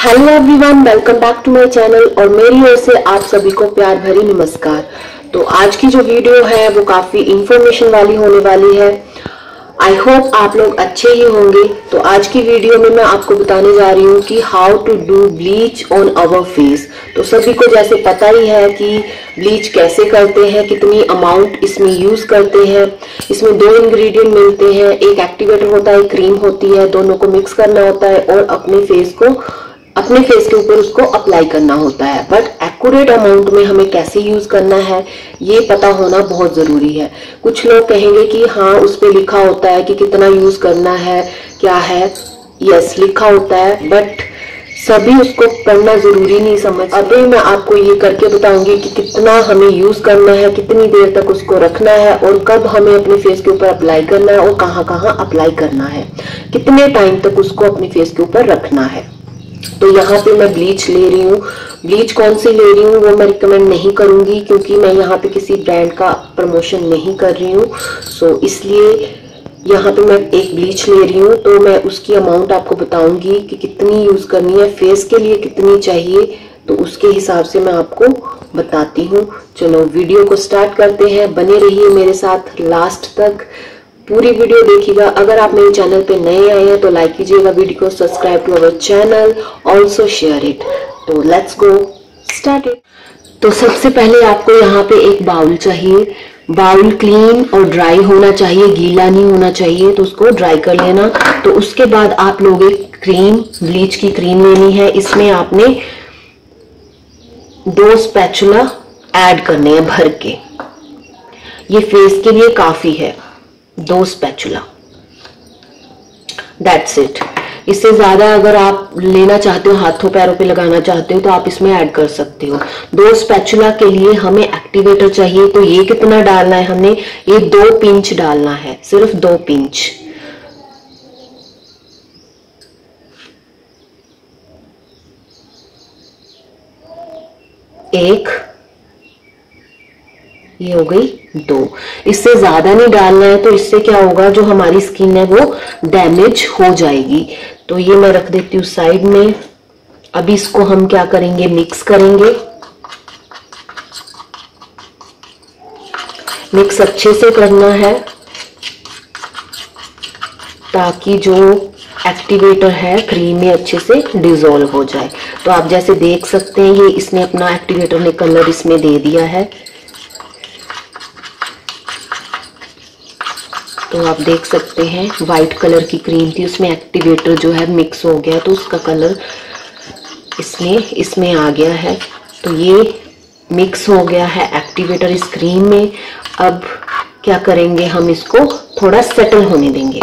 Hello everyone welcome back to my channel और मेरी ओर से आप सभी को प्यार भरी नमस्कार। तो आज की जो वीडियो है, वो काफ़ी इंफॉर्मेशन वाली होने वाली है। आई होप आप लोग अच्छे ही होंगे। तो आज की वीडियो में मैं आपको बताने जा रही हूँ कि how to do bleach on our face तो सभी को जैसे पता ही है कि ब्लीच कैसे करते हैं, कितनी अमाउंट इसमें यूज़ करते हैं। इसमें दो इंग्रेडिएंट मिलते हैं, एक एक्टिवेटर होता है क्रीम होती है, दोनों को मिक्स करना होता है और अपने फेस को अपने फेस के ऊपर उसको अप्लाई करना होता है। बट एक्यूरेट अमाउंट में हमें कैसे यूज़ करना है, ये पता होना बहुत ज़रूरी है। कुछ लोग कहेंगे कि हाँ उस पर लिखा होता है कि कितना यूज़ करना है, क्या है? यस लिखा होता है बट सभी उसको करना ज़रूरी नहीं समझ अभी मैं आपको ये करके बताऊँगी कि कितना हमें यूज़ करना है, कितनी देर तक उसको रखना है और कब हमें अपने फेस के ऊपर अप्लाई करना है और कहाँ कहाँ अप्लाई करना है। कितने टाइम तक उसको अपने फेस के ऊपर रखना है। तो यहाँ पे मैं ब्लीच ले रही हूँ। ब्लीच कौन सी ले रही हूँ वो मैं रिकमेंड नहीं करूँगी क्योंकि मैं यहाँ पे किसी ब्रांड का प्रमोशन नहीं कर रही हूँ। सो so, इसलिए यहाँ पे मैं एक ब्लीच ले रही हूँ तो मैं उसकी अमाउंट आपको बताऊँगी कि कितनी यूज़ करनी है फेस के लिए कितनी चाहिए तो उसके हिसाब से मैं आपको बताती हूँ। चलो वीडियो को स्टार्ट करते हैं। बने रहिए मेरे साथ लास्ट तक। पूरी वीडियो देखिएगा। अगर आप मेरे चैनल पे नए आए हैं तो लाइक कीजिएगा वीडियो को subscribe to our channel also share it तो लेट्स गो स्टार्ट इट तो सबसे पहले आपको यहाँ पे एक बाउल चाहिए। बाउल क्लीन और ड्राई होना चाहिए, गीला नहीं होना चाहिए तो उसको ड्राई कर लेना। तो उसके बाद आप लोग एक क्रीम ब्लीच की क्रीम लेनी है। इसमें आपने दो स्पैचुला ऐड करने हैं, भर के। ये फेस के लिए काफ़ी है। दो स्पैचुला दैट्स इट इससे ज़्यादा अगर आप लेना चाहते हो, हाथों पैरों पे लगाना चाहते हो तो आप इसमें ऐड कर सकते हो. दो स्पैचुला के लिए हमें एक्टिवेटर चाहिए तो ये कितना डालना है हमने? ये दो पिंच डालना है, सिर्फ़ दो पिंच एक ये हो गई दो। इससे ज़्यादा नहीं डालना है तो इससे क्या होगा, जो हमारी स्किन है वो डैमेज हो जाएगी। तो ये मैं रख देती हूँ साइड में। अभी इसको हम क्या करेंगे? मिक्स करेंगे। मिक्स अच्छे से करना है, ताकि जो एक्टिवेटर है क्रीम में अच्छे से डिजोल्व हो जाए। तो आप जैसे देख सकते हैं, ये इसने अपना एक्टिवेटर ने कलर इसमें दे दिया है। तो आप देख सकते हैं वाइट कलर की क्रीम थी, उसमें एक्टिवेटर जो है मिक्स हो गया तो उसका कलर इसमें इसमें आ गया है। तो ये मिक्स हो गया है एक्टिवेटर इस क्रीम में। अब क्या करेंगे हम इसको? थोड़ा सेटल होने देंगे।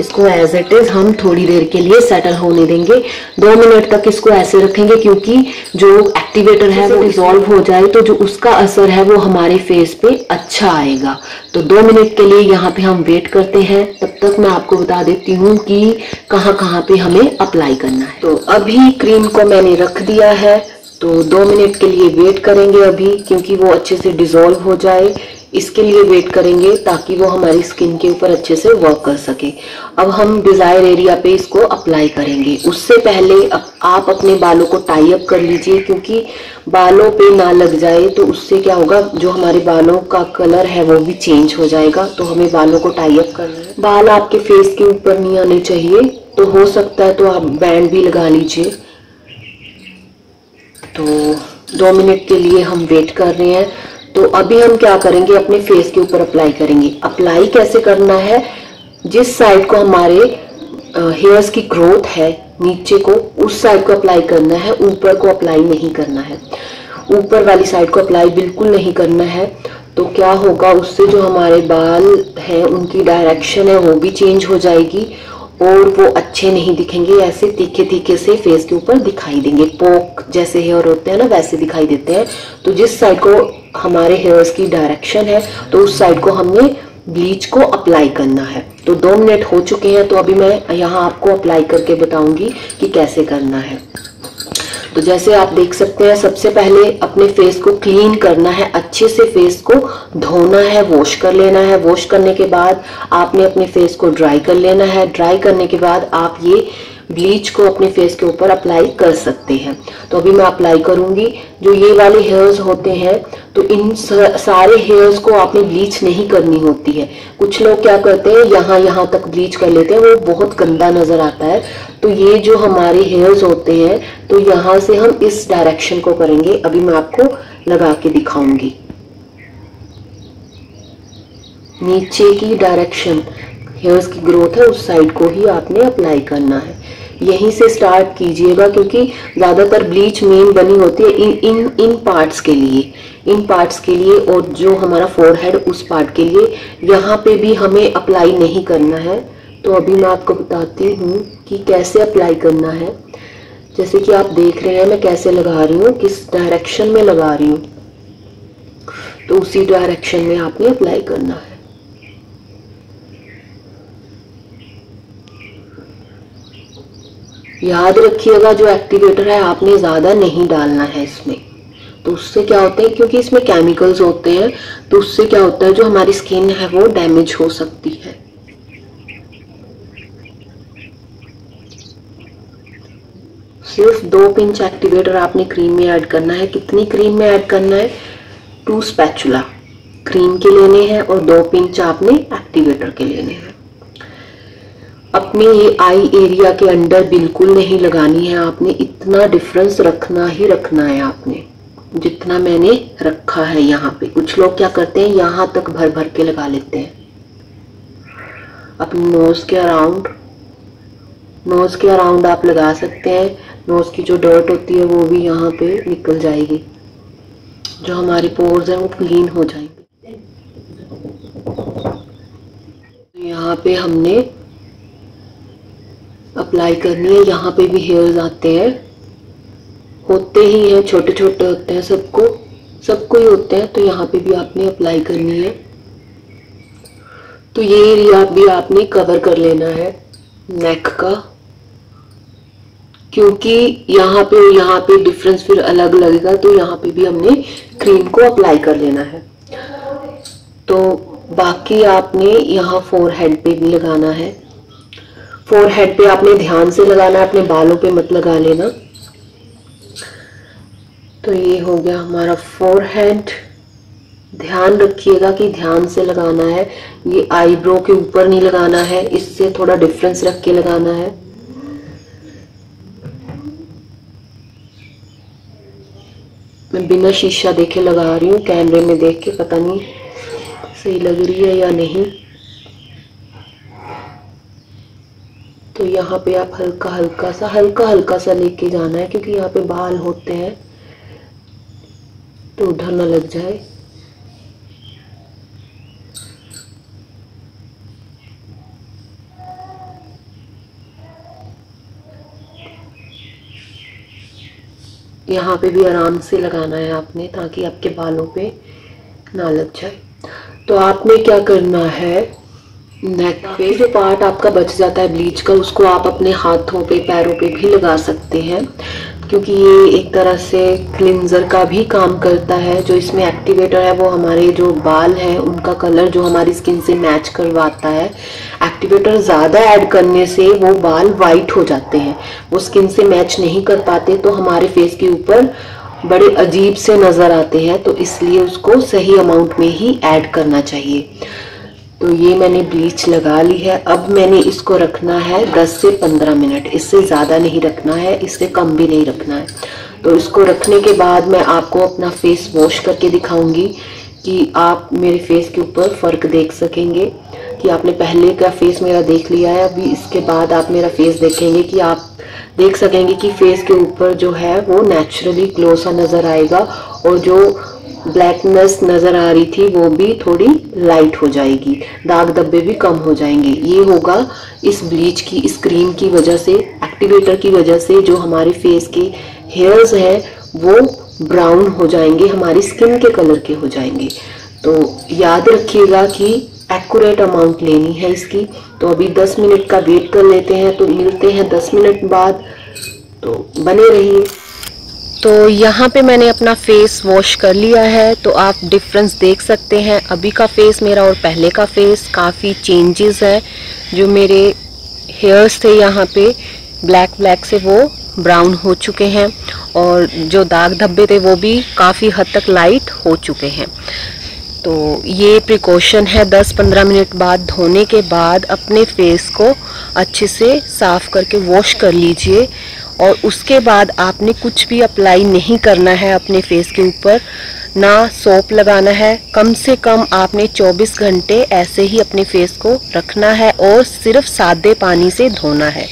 इसको एज इट इज़ हम थोड़ी देर के लिए सेटल होने देंगे। दो मिनट तक इसको ऐसे रखेंगे क्योंकि जो एक्टिवेटर है वो डिजोल्व हो जाए तो जो उसका असर है वो हमारे फेस पे अच्छा आएगा। तो दो मिनट के लिए यहाँ पे हम वेट करते हैं। तब तक मैं आपको बता देती हूँ कि कहाँ कहाँ पे हमें अप्लाई करना है। तो अभी क्रीम को मैंने रख दिया है। तो दो मिनट के लिए वेट करेंगे अभी, क्योंकि वो अच्छे से डिजोल्व हो जाए। इसके लिए वेट करेंगे ताकि वो हमारी स्किन के ऊपर अच्छे से वर्क कर सके। अब हम डिज़ायर एरिया पे इसको अप्लाई करेंगे। उससे पहले आप अपने बालों को टाई अप कर लीजिए, क्योंकि बालों पे ना लग जाए तो उससे क्या होगा, जो हमारे बालों का कलर है वो भी चेंज हो जाएगा। तो हमें बालों को टाई अप करना है। बाल आपके फेस के ऊपर नहीं आने चाहिए तो हो सकता है तो आप बैंड भी लगा लीजिए। तो दो मिनट के लिए हम वेट कर रहे हैं। तो अभी हम क्या करेंगे, अपने फेस के ऊपर अप्लाई करेंगे। अप्लाई कैसे करना है? जिस साइड को हमारे हेयर्स की ग्रोथ है, नीचे को, उस साइड को अप्लाई करना है, ऊपर को अप्लाई नहीं करना है। ऊपर वाली साइड को अप्लाई बिल्कुल नहीं करना है। तो क्या होगा, उससे जो हमारे बाल हैं, उनकी डायरेक्शन है, वो भी चेंज हो जाएगी। और वो अच्छे नहीं दिखेंगे, ऐसे तीखे तीखे से फेस के ऊपर दिखाई देंगे। पोक जैसे हेयर होते हैं ना, वैसे दिखाई देते हैं। तो जिस साइड को हमारे हेयर्स की डायरेक्शन है तो उस साइड को हमने ब्लीच को अप्लाई करना है। तो दो मिनट हो चुके हैं तो अभी मैं यहाँ आपको अप्लाई करके बताऊँगी कि कैसे करना है। तो जैसे आप देख सकते हैं, सबसे पहले अपने फेस को क्लीन करना है, अच्छे से फेस को धोना है वॉश कर लेना है। वॉश करने के बाद आपने अपने फेस को ड्राई कर लेना है। ड्राई करने के बाद आप ये ब्लीच को अपने फेस के ऊपर अप्लाई कर सकते हैं। तो अभी मैं अप्लाई करूँगी। जो ये वाले हेयर्स होते हैं तो इन सारे हेयर्स को आपने ब्लीच नहीं करनी होती है। कुछ लोग क्या करते हैं, यहाँ यहाँ तक ब्लीच कर लेते हैं, वो बहुत गंदा नज़र आता है। तो ये जो हमारे हेयर्स होते हैं तो यहाँ से हम इस डायरेक्शन को करेंगे। अभी मैं आपको लगा के दिखाऊँगी। नीचे की डायरेक्शन हेयर्स की ग्रोथ है, उस साइड को ही आपने अप्लाई करना है। यहीं से स्टार्ट कीजिएगा, क्योंकि ज़्यादातर ब्लीच मेन बनी होती है इन इन इन पार्ट्स के लिए। इन पार्ट्स के लिए और जो हमारा फोरहेड उस पार्ट के लिए, यहाँ पे भी हमें अप्लाई नहीं करना है। तो अभी मैं आपको बताती हूँ कि कैसे अप्लाई करना है। जैसे कि आप देख रहे हैं, मैं कैसे लगा रही हूँ, किस डायरेक्शन में लगा रही हूँ। तो उसी डायरेक्शन में आपने अप्लाई करना है। याद रखिएगा, जो एक्टिवेटर है, आपने ज़्यादा नहीं डालना है इसमें। तो उससे क्या होता है, क्योंकि इसमें केमिकल्स होते हैं तो उससे क्या होता है, जो हमारी स्किन है, वो डैमेज हो सकती है। सिर्फ़ दो पिंच एक्टिवेटर आपने क्रीम में ऐड करना है। कितनी क्रीम में ऐड करना है? टू स्पैचुला क्रीम के लेने हैं और दो पिंच आपने एक्टिवेटर के लेने हैं। अपने ये आई एरिया के अंडर बिल्कुल नहीं लगानी है। आपने इतना डिफरेंस रखना ही रखना है आपने। जितना मैंने रखा है यहाँ पे। कुछ लोग क्या करते हैं? यहाँ तक भर भर के लगा लेते हैं। अपने नोज़ के अराउंड नोज़ के अराउंड आप लगा सकते हैं। नोज़ की जो डर्ट होती है वो भी यहाँ पे निकल जाएगी। जो हमारे पोर्स हैं वो क्लीन हो जाएँगे। यहाँ पे हमने अप्लाई करनी है। यहाँ पे भी हेयर्स आते हैं। होते ही हैं छोटे छोटे होते हैं सबको। सबको ही होते हैं तो यहाँ पे भी आपने अप्लाई करनी है। तो ये एरिया भी आपने कवर कर लेना है नेक का। क्योंकि यहाँ पे यहाँ पे डिफरेंस फिर अलग लगेगा तो यहाँ पे भी हमने क्रीम को अप्लाई कर लेना है। तो बाकी आपने यहाँ फोर हेड पे भी लगाना है। फोर हेड पे आपने ध्यान से लगाना है, अपने बालों पे मत लगा लेना। तो ये हो गया हमारा फोर हेड ध्यान रखिएगा कि ध्यान से लगाना है। ये आईब्रो के ऊपर नहीं लगाना है, इससे थोड़ा डिफरेंस रख के लगाना है। मैं बिना शीशा देखे लगा रही हूँ, कैमरे में देख के पता नहीं सही लग रही है या नहीं। तो यहाँ पे आप हल्का हल्का सा, हल्का हल्का सा लेके जाना है, क्योंकि यहाँ पे बाल होते हैं। तो उधर ना लग जाए। यहाँ पे भी आराम से लगाना है आपने, ताकि आपके बालों पे ना लग जाए। तो आपने क्या करना है? नेक पे जो पार्ट आपका बच जाता है ब्लीच का, उसको आप अपने हाथों पे, पैरों पे भी लगा सकते हैं। क्योंकि ये एक तरह से क्लिनजर का भी काम करता है, जो इसमें एक्टिवेटर है, वो हमारे जो बाल हैं, उनका कलर जो हमारी स्किन से मैच करवाता है एक्टिवेटर ज़्यादा ऐड करने से वो बाल वाइट हो जाते हैं। वो स्किन से मैच नहीं कर पाते तो हमारे फेस के ऊपर बड़े अजीब से नज़र आते हैं तो इसलिए उसको सही अमाउंट में ही ऐड करना चाहिए। तो ये मैंने ब्लीच लगा ली है। अब मैंने इसको रखना है 10 से 15 मिनट। इससे ज़्यादा नहीं रखना है, इससे कम भी नहीं रखना है। तो इसको रखने के बाद मैं आपको अपना फेस वॉश करके दिखाऊँगी कि आप मेरे फेस के ऊपर फ़र्क देख सकेंगे कि आपने पहले का फेस मेरा देख लिया है। अभी इसके बाद आप मेरा फेस देखेंगे कि आप देख सकेंगे कि फेस के ऊपर जो है वो नेचुरली ग्लो सा नज़र आएगा और जो ब्लैकनेस नज़र आ रही थी, वो भी थोड़ी लाइट हो जाएगी, दाग धब्बे भी कम हो जाएँगे। ये होगा इस ब्लीच की, इस क्रीम की वजह से एक्टिवेटर की वजह से जो हमारे फेस के हेयर्स हैं, वो ब्राउन हो जाएँगे, हमारी स्किन के कलर के हो जाएँगे। तो याद रखिएगा कि एक्यूरेट अमाउंट लेनी है इसकी। तो अभी 10 मिनट का वेट कर लेते हैं तो मिलते हैं 10 मिनट बाद। तो बने रहिए। तो यहाँ पे मैंने अपना फेस वॉश कर लिया है तो आप डिफरेंस देख सकते हैं। अभी का फेस मेरा और पहले का फेस काफ़ी चेंजेस है। जो मेरे हेयर्स थे यहाँ पे ब्लैक ब्लैक से वो ब्राउन हो चुके हैं और जो दाग धब्बे थे वो भी काफ़ी हद तक लाइट हो चुके हैं। तो ये प्रिकॉशन है 10-15 मिनट बाद धोने के बाद अपने फेस को अच्छे से साफ़ करके वॉश कर लीजिए और उसके बाद आपने कुछ भी अप्लाई नहीं करना है अपने फेस के ऊपर, ना सोप लगाना है, कम से कम आपने 24 घंटे ऐसे ही अपने फेस को रखना है और सिर्फ़ सादे पानी से धोना है।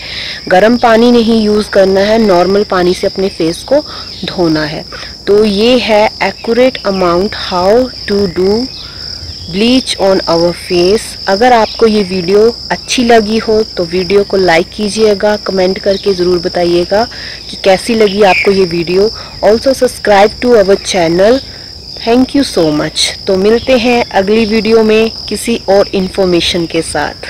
गर्म पानी नहीं यूज़ करना है नॉर्मल पानी से अपने फेस को धोना है। तो ये है accurate amount how to do bleach on our face अगर आपको ये वीडियो अच्छी लगी हो तो वीडियो को लाइक कीजिएगा कमेंट करके ज़रूर बताइएगा कि कैसी लगी आपको ये video. Also subscribe to our channel thank you so much तो मिलते हैं अगली वीडियो में किसी और इन्फॉर्मेशन के साथ.